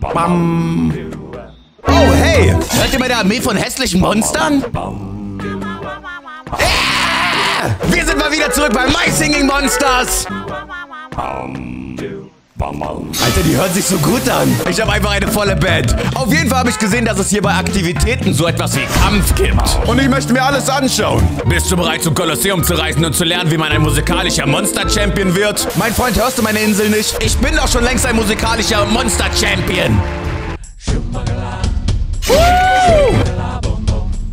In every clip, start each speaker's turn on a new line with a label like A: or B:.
A: Bam. Oh, hey! Hört ihr meine Armee von hässlichen Monstern? Yeah! Wir sind mal wieder zurück bei My Singing Monsters! Alter, die hören sich so gut an. Ich habe einfach eine volle Band. Auf jeden Fall habe ich gesehen, dass es hier bei Aktivitäten so etwas wie Kampf gibt. Und ich möchte mir alles anschauen. Bist du bereit, zum Kolosseum zu reisen und zu lernen, wie man ein musikalischer Monster-Champion wird? Mein Freund, hörst du meine Insel nicht? Ich bin doch schon längst ein musikalischer Monster-Champion.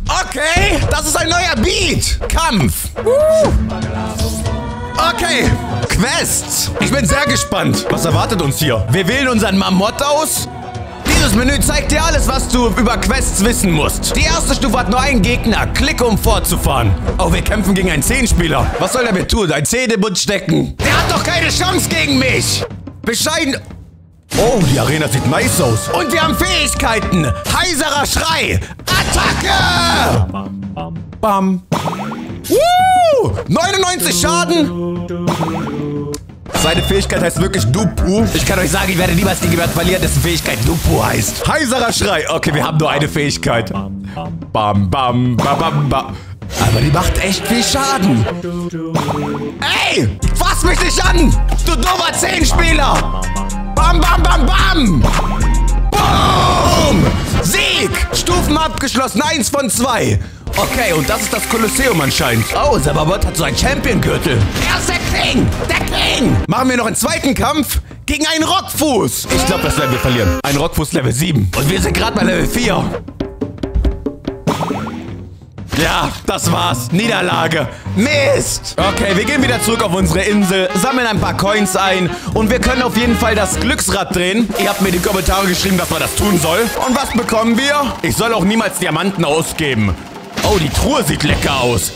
A: Okay, das ist ein neuer Beat. Kampf. Woo! Okay, Quests. Ich bin sehr gespannt. Was erwartet uns hier? Wir wählen unseren Mamott aus. Dieses Menü zeigt dir alles, was du über Quests wissen musst. Die erste Stufe hat nur einen Gegner. Klicke, um fortzufahren. Oh, wir kämpfen gegen einen Zehnspieler. Was soll der mit tun? Ein Zeh in den Mund stecken? Der hat doch keine Chance gegen mich. Bescheiden... Oh, die Arena sieht nice aus. Und wir haben Fähigkeiten. Heiserer Schrei. Attacke! Bam. Woo! 99 Schaden. Seine Fähigkeit heißt wirklich Dupu. Ich kann euch sagen, ich werde niemals gegen jemanden verlieren, dessen Fähigkeit Dupu heißt. Heiserer Schrei. Okay, wir haben nur eine Fähigkeit. Bam, bam, bam, bam, bam. Aber die macht echt viel Schaden. Ey, fass mich nicht an, du dummer Zehnspieler. Bam, bam, bam, bam. Boom! Sieg! Stufen abgeschlossen, eins von zwei. Okay, und das ist das Kolosseum anscheinend. Oh, Sababot hat so einen Champion-Gürtel. Er ist der King! Der King! Machen wir noch einen zweiten Kampf gegen einen Rockfuß. Ich glaube, das werden wir verlieren. Ein Rockfuß Level 7. Und wir sind gerade bei Level 4. Ja, das war's. Niederlage. Mist. Okay, wir gehen wieder zurück auf unsere Insel, sammeln ein paar Coins ein und wir können auf jeden Fall das Glücksrad drehen. Ihr habt mir in die Kommentare geschrieben, dass man das tun soll. Und was bekommen wir? Ich soll auch niemals Diamanten ausgeben. Oh, die Truhe sieht lecker aus.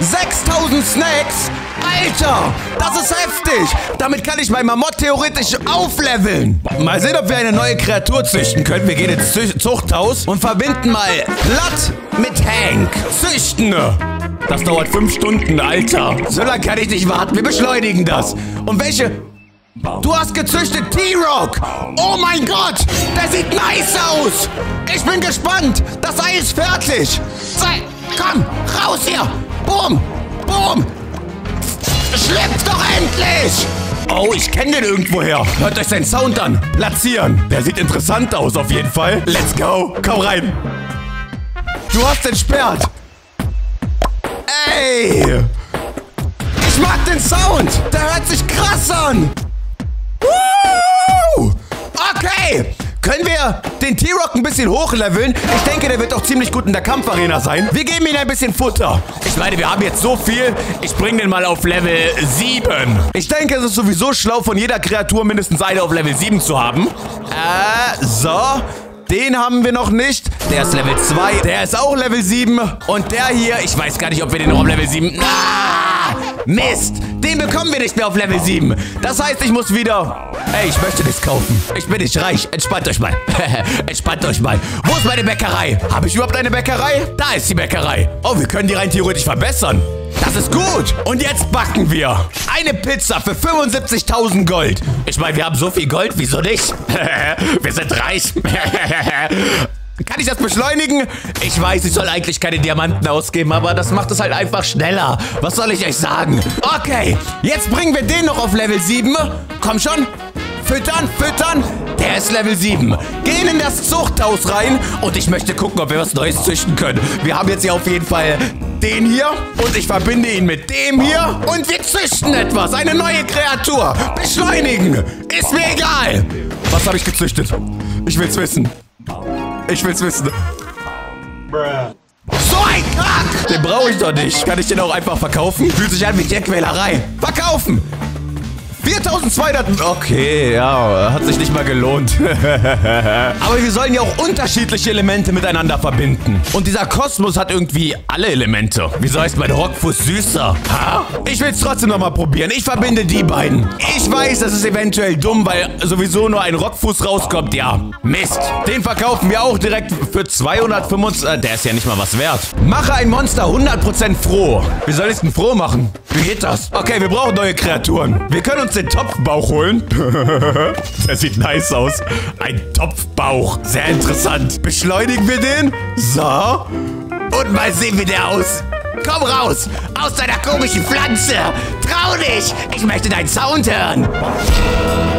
A: 6000 Snacks? Alter, das ist heftig. Damit kann ich mein Mamott theoretisch aufleveln. Mal sehen, ob wir eine neue Kreatur züchten können. Wir gehen ins Zü Zuchthaus und verbinden mal Blatt mit Hank. Züchten. Das dauert fünf Stunden, Alter. So lange kann ich nicht warten. Wir beschleunigen das. Und welche... Du hast gezüchtet T-Rock! Oh mein Gott! Der sieht nice aus! Ich bin gespannt! Das Ei ist fertig! Sei, komm, raus hier! Boom! Boom! Schlüpf doch endlich! Oh, ich kenne den irgendwoher. Hört euch seinen Sound an. Platzieren. Der sieht interessant aus auf jeden Fall. Let's go. Komm rein. Du hast entsperrt. Ey! Ich mag den Sound! Der hört sich krass an! Woo! Okay! Können wir den T-Rock ein bisschen hochleveln? Ich denke, der wird doch ziemlich gut in der Kampfarena sein. Wir geben ihm ein bisschen Futter. Ich meine, wir haben jetzt so viel. Ich bringe den mal auf Level 7. Ich denke, es ist sowieso schlau, von jeder Kreatur mindestens eine auf Level 7 zu haben. Äh, so. Den haben wir noch nicht. Der ist Level 2. Der ist auch Level 7. Und der hier, ich weiß gar nicht, ob wir den noch auf Level 7... Ah! Mist! Den bekommen wir nicht mehr auf Level 7. Das heißt, ich muss wieder... Ey, ich möchte nichts kaufen. Ich bin nicht reich. Entspannt euch mal. Entspannt euch mal. Wo ist meine Bäckerei? Habe ich überhaupt eine Bäckerei? Da ist die Bäckerei. Oh, wir können die rein theoretisch verbessern. Das ist gut. Und jetzt backen wir. Eine Pizza für 75.000 Gold. Ich meine, wir haben so viel Gold, wieso nicht? wir sind reich. Kann ich das beschleunigen? Ich weiß, ich soll eigentlich keine Diamanten ausgeben, aber das macht es halt einfach schneller. Was soll ich euch sagen? Okay, jetzt bringen wir den noch auf Level 7. Komm schon. Füttern, füttern. Der ist Level 7. Gehen in das Zuchthaus rein und ich möchte gucken, ob wir was Neues züchten können. Wir haben jetzt hier auf jeden Fall den hier und ich verbinde ihn mit dem hier und wir züchten etwas. Eine neue Kreatur. Beschleunigen. Ist mir egal. Was habe ich gezüchtet? Ich will's wissen. Ich will's wissen. So ein Kack! Den brauche ich doch nicht. Kann ich den auch einfach verkaufen? Fühlt sich an wie Tierquälerei. Verkaufen! 4200. Okay, ja, hat sich nicht mal gelohnt. Aber wir sollen ja auch unterschiedliche Elemente miteinander verbinden. Und dieser Kosmos hat irgendwie alle Elemente. Wieso heißt mein Rockfuß süßer? Ha? Ich will es trotzdem nochmal probieren. Ich verbinde die beiden. Ich weiß, das ist eventuell dumm, weil sowieso nur ein Rockfuß rauskommt. Ja, Mist. Den verkaufen wir auch direkt für 225. Äh, der ist ja nicht mal was wert. Mache ein Monster 100% froh. Wie soll ich es denn froh machen? Wie geht das? Okay, wir brauchen neue Kreaturen. Wir können uns uns den Topfbauch holen? Der sieht nice aus. Ein Topfbauch. Sehr interessant. Beschleunigen wir den. So. Und mal sehen, wie der aus. Komm raus! Aus deiner komischen Pflanze! Trau dich! Ich möchte deinen Sound hören!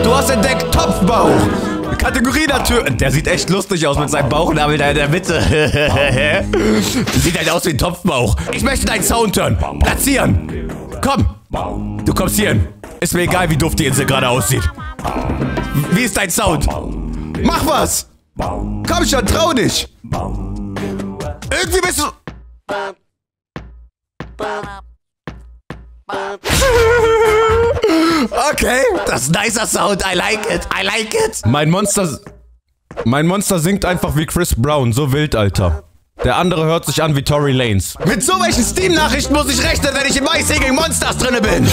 A: Du hast entdeckt Topfbauch! Kategorie natürlich. Der sieht echt lustig aus mit seinem Bauchnabel da in der Mitte. sieht halt aus wie ein Topfbauch. Ich möchte deinen Sound hören. Platzieren. Komm. Du kommst hier hin. Ist mir egal, wie doof die Insel gerade aussieht. Wie ist dein Sound? Mach was! Komm schon, trau dich! Irgendwie bist du... Okay, das ist nicer Sound. I like it. I like it. Mein Monster... Mein Monster singt einfach wie Chris Brown. So wild, Alter. Der andere hört sich an wie Tory Lanes. Mit so welchen Steam-Nachrichten muss ich rechnen, wenn ich in Vice gegen Monsters drinne bin.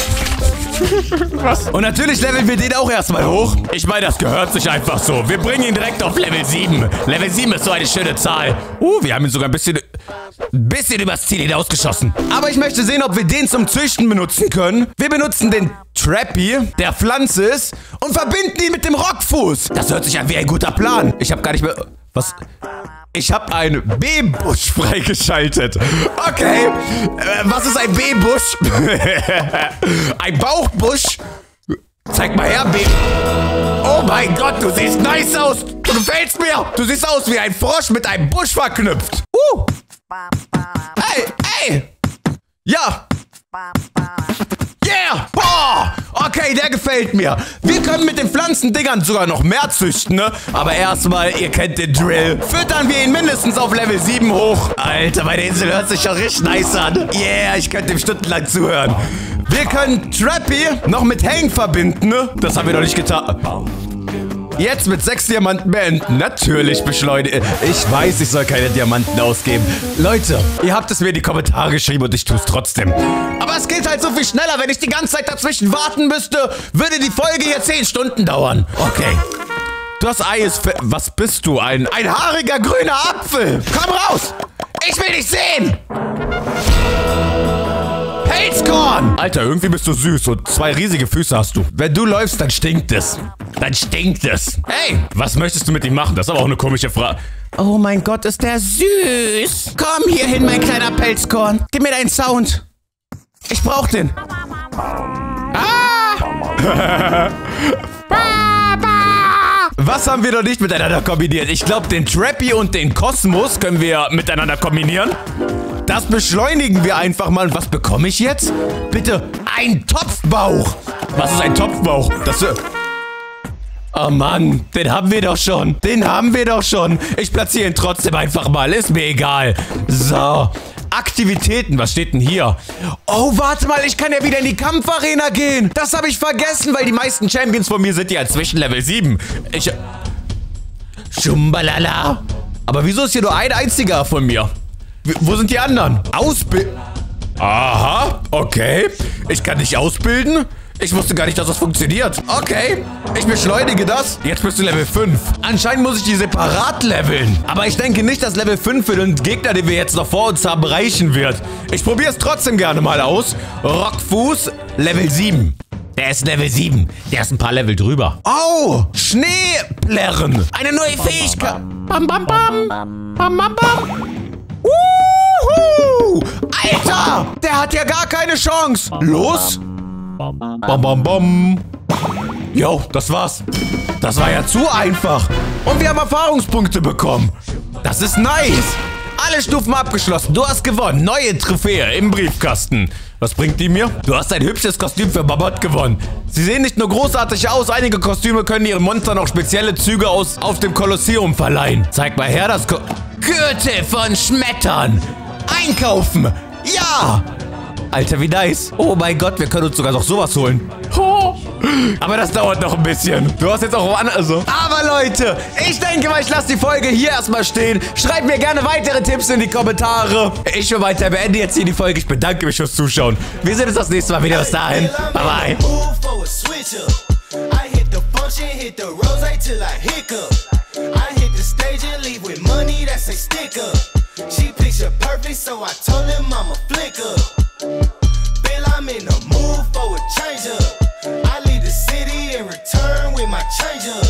A: Was? Und natürlich leveln wir den auch erstmal hoch. Ich meine, das gehört sich einfach so. Wir bringen ihn direkt auf Level 7. Level 7 ist so eine schöne Zahl. Uh, wir haben ihn sogar ein bisschen, ein bisschen übers Ziel hinausgeschossen. Aber ich möchte sehen, ob wir den zum Züchten benutzen können. Wir benutzen den Trappy, der Pflanze ist, und verbinden ihn mit dem Rockfuß. Das hört sich an wie ein guter Plan. Ich habe gar nicht mehr... Was? Ich habe einen B-Busch freigeschaltet. Okay. Äh, was ist ein B-Busch? ein Bauchbusch? Zeig mal her, B. Oh mein Gott, du siehst nice aus. Du gefällst mir. Du siehst aus wie ein Frosch mit einem Busch verknüpft. Uh. Hey, hey. Ja. Okay, der gefällt mir. Wir können mit den Pflanzendingern sogar noch mehr züchten, ne? Aber erstmal, ihr kennt den Drill. Füttern wir ihn mindestens auf Level 7 hoch. Alter, meine Insel hört sich schon richtig nice an. Yeah, ich könnte ihm stundenlang zuhören. Wir können Trappy noch mit Hang verbinden, ne? Das haben wir noch nicht getan. Jetzt mit sechs Diamanten beenden. Natürlich beschleunigen. Ich weiß, ich soll keine Diamanten ausgeben. Leute, ihr habt es mir in die Kommentare geschrieben und ich tue es trotzdem. Aber es geht halt so viel schneller. Wenn ich die ganze Zeit dazwischen warten müsste, würde die Folge hier zehn Stunden dauern. Okay. Du hast Eis. Was bist du? Ein, ein haariger grüner Apfel. Komm raus. Ich will dich sehen. Pilzkorn! Alter, irgendwie bist du süß und zwei riesige Füße hast du. Wenn du läufst, dann stinkt es. Dann stinkt es. Hey, was möchtest du mit ihm machen? Das ist aber auch eine komische Frage. Oh mein Gott, ist der süß. Komm hier hin, mein kleiner Pelzkorn. Gib mir deinen Sound. Ich brauch den. Ah! Was haben wir noch nicht miteinander kombiniert? Ich glaube, den Trappy und den Kosmos können wir miteinander kombinieren. Das beschleunigen wir einfach mal. Was bekomme ich jetzt? Bitte, ein Topfbauch. Was ist ein Topfbauch? Das... Äh oh Mann, den haben wir doch schon. Den haben wir doch schon. Ich platziere ihn trotzdem einfach mal. Ist mir egal. So. Aktivitäten, was steht denn hier? Oh, warte mal, ich kann ja wieder in die Kampfarena gehen. Das habe ich vergessen, weil die meisten Champions von mir sind ja zwischen Level 7. Ich... Schumbalala. Aber wieso ist hier nur ein einziger von mir? Wo sind die anderen? Ausbild... Aha, okay. Ich kann dich ausbilden? Ich wusste gar nicht, dass das funktioniert. Okay, ich beschleunige das. Jetzt bist du Level 5. Anscheinend muss ich die separat leveln. Aber ich denke nicht, dass Level 5 für den Gegner, den wir jetzt noch vor uns haben, reichen wird. Ich probiere es trotzdem gerne mal aus. Rockfuß, Level 7. Der ist Level 7. Der ist ein paar Level drüber. Oh, Schneeplärren. Eine neue Fähigkeit. Bam, bam, bam. Bam, bam, bam. Alter! Der hat ja gar keine Chance. Los? Bam, bam, bam. Jo, das war's. Das war ja zu einfach. Und wir haben Erfahrungspunkte bekommen. Das ist nice. Alle Stufen abgeschlossen. Du hast gewonnen. Neue Trophäe im Briefkasten. Was bringt die mir? Du hast ein hübsches Kostüm für Babot gewonnen. Sie sehen nicht nur großartig aus, einige Kostüme können ihren Monstern auch spezielle Züge aus auf dem Kolosseum verleihen. Zeig mal her das Ko Gürtel von Schmettern. Einkaufen. Ja. Alter, wie nice. Oh mein Gott, wir können uns sogar noch sowas holen. Oh. Aber das dauert noch ein bisschen. Du hast jetzt auch woanders. Also. Aber Leute, ich denke mal, ich lasse die Folge hier erstmal stehen. Schreibt mir gerne weitere Tipps in die Kommentare. Ich will weiter beende jetzt hier die Folge. Ich bedanke mich fürs Zuschauen. Wir sehen uns das nächste Mal wieder. Bis dahin. Bye, bye. She picture perfect, so I told him I'ma flick up. Bill, I'm in the mood for a change up. I leave the
B: city and return with my change up.